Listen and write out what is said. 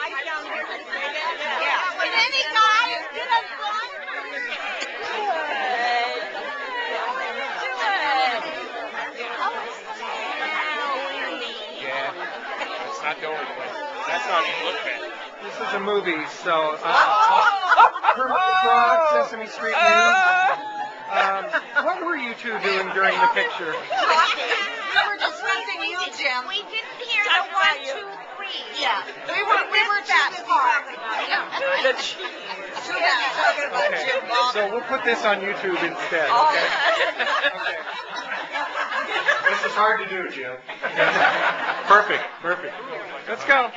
Yeah. yeah. Not the only. That's not even look at. This is a movie, so uh, oh! Frog, Sesame Street News. Um, what were you two doing during the picture? we were just you, Jim. We didn't hear the one, two, The Too busy talking about Okay, so we'll put this on YouTube instead, okay? Okay. This is hard to do, Jim. Perfect, perfect. Let's go.